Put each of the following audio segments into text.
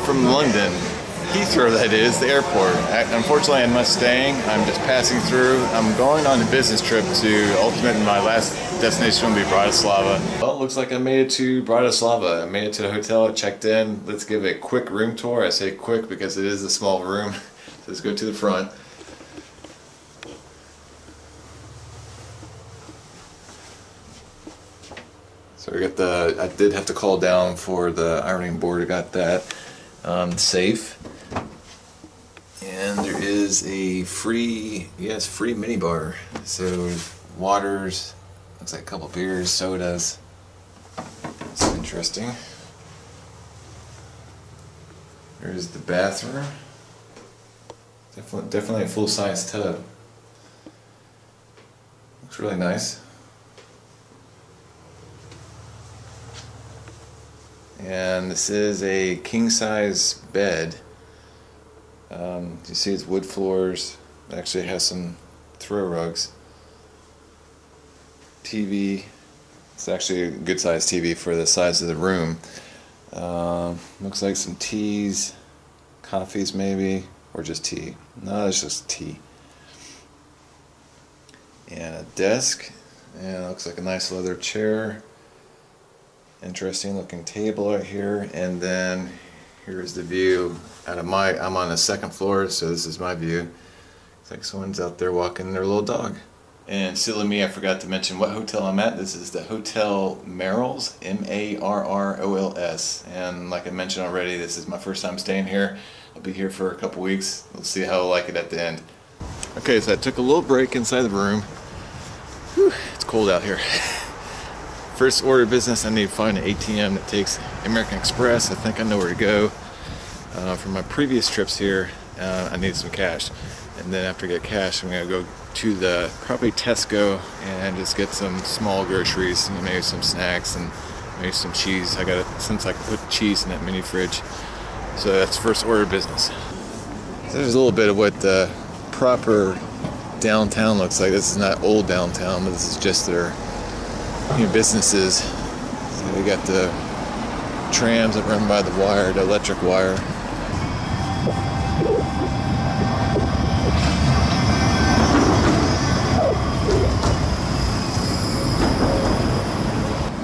from London. Heathrow, that is, the airport. Unfortunately, I'm not staying. I'm just passing through. I'm going on a business trip to Ultimate, and my last destination will be Bratislava. Well, it looks like I made it to Bratislava. I made it to the hotel, I checked in. Let's give a quick room tour. I say quick because it is a small room. Let's go to the front. So we got the, I did have to call down for the ironing board, I got that. Um, safe. And there is a free, yes, free mini bar. So waters, looks like a couple beers, sodas. Interesting. There's the bathroom. Definitely, definitely a full-size tub. Looks really nice. And this is a king size bed. Um, you see it's wood floors. It actually has some throw rugs. TV it's actually a good size TV for the size of the room. Um, looks like some teas coffees maybe or just tea. No it's just tea. And a desk. And it looks like a nice leather chair interesting looking table right here. And then here's the view. Out of my I'm on the second floor so this is my view. It's like someone's out there walking their little dog. And silly me I forgot to mention what hotel I'm at. This is the Hotel Marrols M-A-R-R-O-L-S and like I mentioned already this is my first time staying here. I'll be here for a couple weeks. We'll see how I like it at the end. Okay so I took a little break inside the room. Whew, it's cold out here First order of business, I need to find an ATM that takes American Express. I think I know where to go. Uh, for my previous trips here, uh, I need some cash. And then after I get cash, I'm going to go to the probably Tesco and just get some small groceries, know, maybe some snacks and maybe some cheese. I got it since I can put cheese in that mini fridge. So that's first order of business. So there's a little bit of what the proper downtown looks like. This is not old downtown, but this is just their you know, businesses. We got the trams that run by the wire, the electric wire.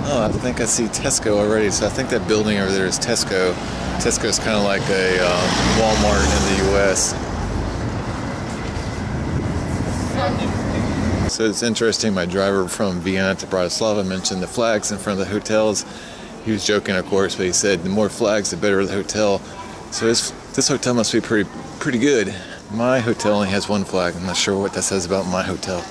Oh, I think I see Tesco already. So I think that building over there is Tesco. Tesco is kind of like a um, Walmart in the U.S. So it's interesting, my driver from Vienna to Bratislava mentioned the flags in front of the hotels. He was joking, of course, but he said the more flags, the better the hotel. So this, this hotel must be pretty, pretty good. My hotel only has one flag. I'm not sure what that says about my hotel.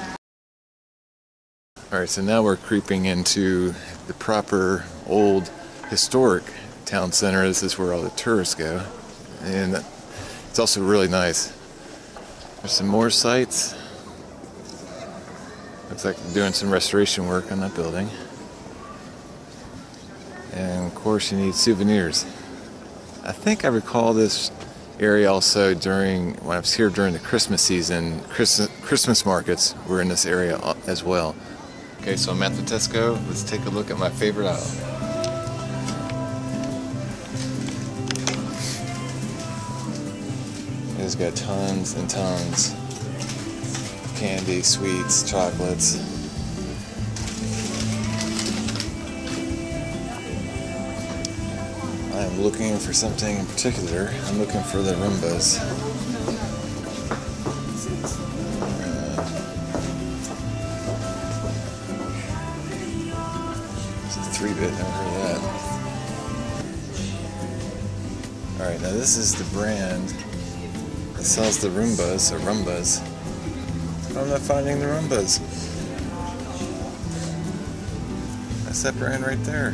Alright, so now we're creeping into the proper old historic town center. This is where all the tourists go. And it's also really nice. There's some more sites. Looks like doing some restoration work on that building. And of course you need souvenirs. I think I recall this area also during, when I was here during the Christmas season, Christmas, Christmas markets were in this area as well. Okay, so I'm at the Tesco. Let's take a look at my favorite aisle. It's got tons and tons candy, sweets, chocolates. I'm looking for something in particular. I'm looking for the Rumbas. Uh, it's a three bit, never heard of that. Alright, now this is the brand that sells the Rumbas, or Rumbas. I'm not finding the Rumbas. That's that brand right there.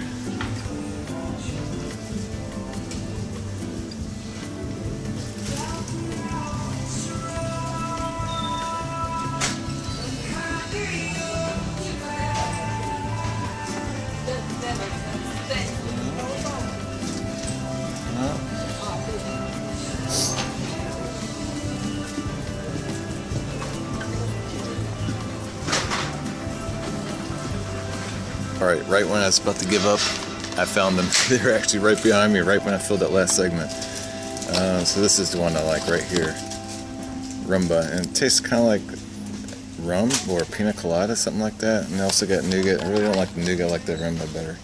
Alright, right when I was about to give up, I found them. They're actually right behind me, right when I filled that last segment. Uh, so this is the one I like right here. Rumba. And it tastes kind of like rum or pina colada, something like that. And I also got nougat. I really don't like the nougat, I like the rumba better.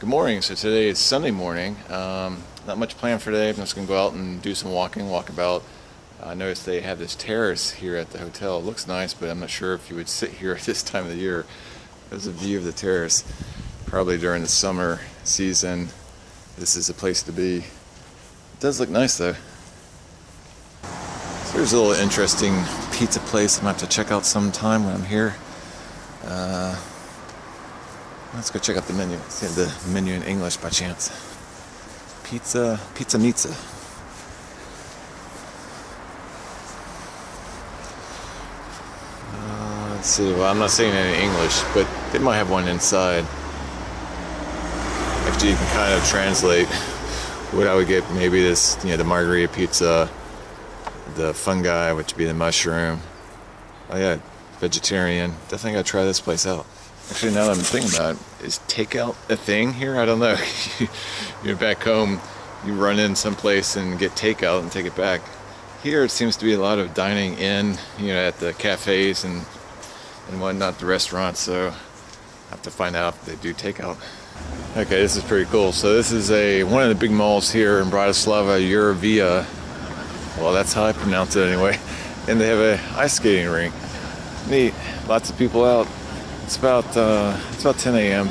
Good morning. So today is Sunday morning. Um, not much planned for today. I'm just to go out and do some walking, walk about. I noticed they have this terrace here at the hotel. It looks nice, but I'm not sure if you would sit here at this time of the year. There's a view of the terrace. Probably during the summer season, this is a place to be. It does look nice though. So there's a little interesting pizza place I'm to have to check out sometime when I'm here. Uh, let's go check out the menu. See the menu in English by chance. Pizza, pizza Mitza. See, well, I'm not saying any English, but they might have one inside. After you can kind of translate what I would get, maybe this, you know, the margarita pizza, the fungi, which would be the mushroom. Oh, yeah, vegetarian. Definitely gotta try this place out. Actually, now that I'm thinking about it, is takeout a thing here? I don't know. You're back home, you run in someplace and get takeout and take it back. Here, it seems to be a lot of dining in, you know, at the cafes and and whatnot, the restaurants. So I have to find out if they do takeout. Okay, this is pretty cool. So this is a one of the big malls here in Bratislava, Eurovea. Well, that's how I pronounce it anyway. And they have a ice skating rink. Neat. Lots of people out. It's about uh, it's about 10 a.m.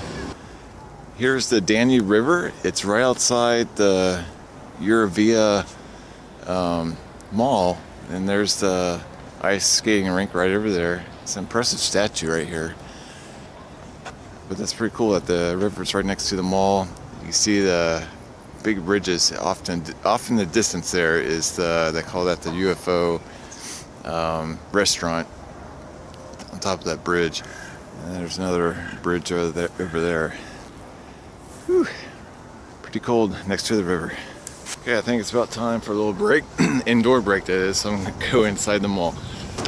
Here's the Danube River. It's right outside the Eurovea um, mall, and there's the ice skating rink right over there. It's an impressive statue right here. But that's pretty cool that the river's right next to the mall. You see the big bridges. Often, off in the distance there is the they call that the UFO um, restaurant on top of that bridge. And there's another bridge over there. Over there. Whew. Pretty cold next to the river. Okay, I think it's about time for a little break, indoor break that is. So I'm gonna go inside the mall.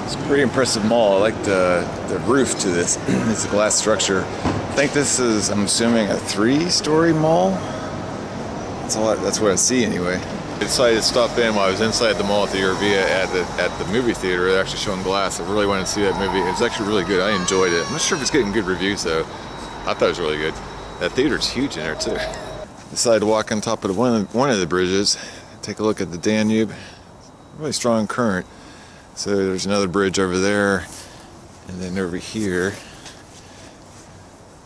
It's a pretty impressive mall. I like the, the roof to this. it's a glass structure. I think this is, I'm assuming, a three-story mall. That's all. I, that's what I see anyway. I decided to stop in while I was inside the mall at the Eurovea at the at the movie theater. They're actually showing Glass. I really wanted to see that movie. It was actually really good. I enjoyed it. I'm not sure if it's getting good reviews though. I thought it was really good. That theater's huge in there too. Decided to walk on top of one of one of the bridges. Take a look at the Danube. Really strong current. So there's another bridge over there, and then over here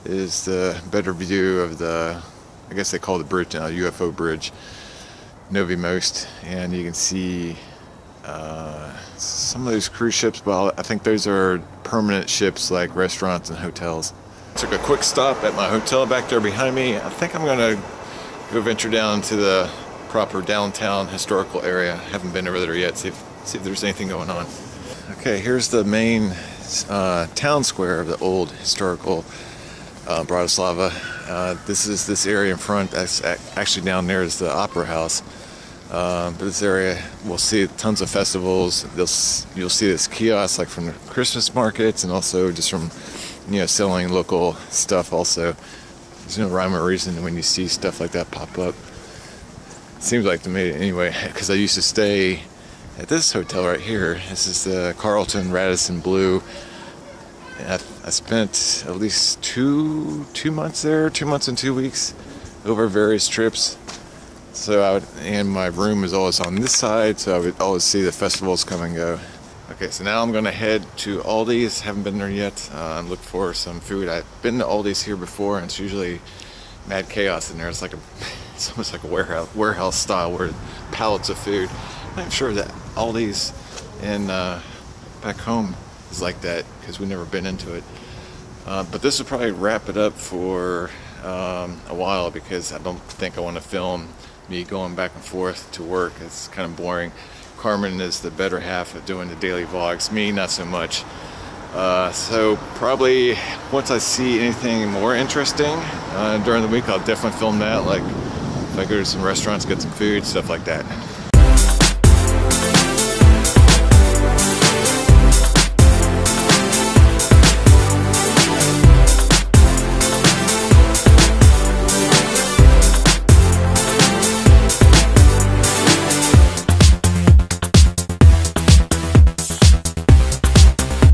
is the better view of the, I guess they call the bridge now, UFO bridge, Nový Most, and you can see uh, some of those cruise ships, but I think those are permanent ships like restaurants and hotels. Took a quick stop at my hotel back there behind me. I think I'm gonna go venture down to the proper downtown historical area. Haven't been over there yet. See if see if there's anything going on. Okay, here's the main uh, town square of the old historical uh, Bratislava. Uh, this is this area in front. That's actually down there is the Opera House. Uh, but this area, we'll see tons of festivals. you'll see this kiosk like from the Christmas markets and also just from you know selling local stuff. Also, there's no rhyme or reason when you see stuff like that pop up. Seems like to me anyway, because I used to stay at this hotel right here. This is the Carlton Radisson Blu. I, spent at least two two months there, two months and two weeks, over various trips. So I would, and my room was always on this side, so I would always see the festivals come and go. Okay, so now I'm gonna head to Aldi's. Haven't been there yet. Uh, look for some food. I've been to Aldi's here before, and it's usually mad chaos in there. It's like a, it's almost like a warehouse warehouse style where pallets of food. I'm sure that Aldi's and uh, back home is like that because we've never been into it. Uh, but this will probably wrap it up for um, a while because I don't think I want to film me going back and forth to work. It's kind of boring. Carmen is the better half of doing the daily vlogs. Me, not so much. Uh, so probably once I see anything more interesting uh, during the week, I'll definitely film that. Like if I go to some restaurants, get some food, stuff like that.